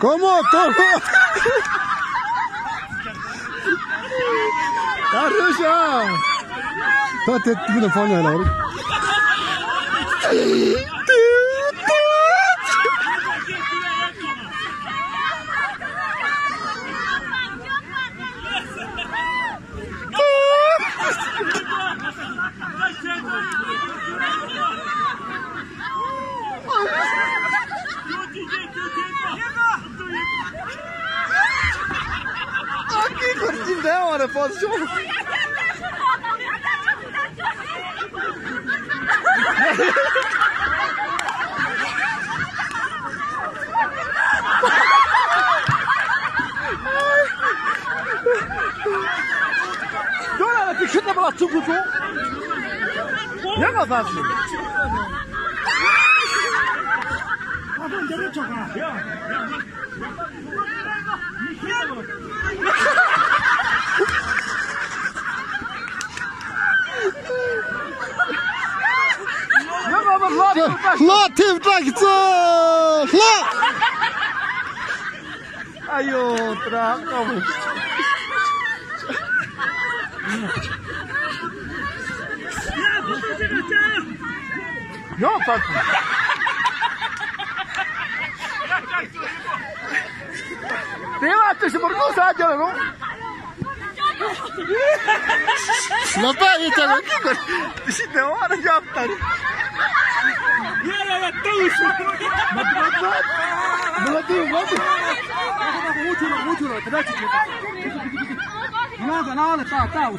tahu. ¿Cómo? ¿Cómo? Carusha! Tá até tudo na folha lá. Aqui, 的方式叫。原来的比现在把它走不走？两个三十。Latif, Latif Dragica. La. Ay otra, vamos. Ja, tack. Девате, ще мъргу садя, но. Лапа, ете, лапа. Ти си те ора, джаптари. يا يا يا تدوش بلدي بلدي موتي موتي تداتي لماذا أنا تعال تعال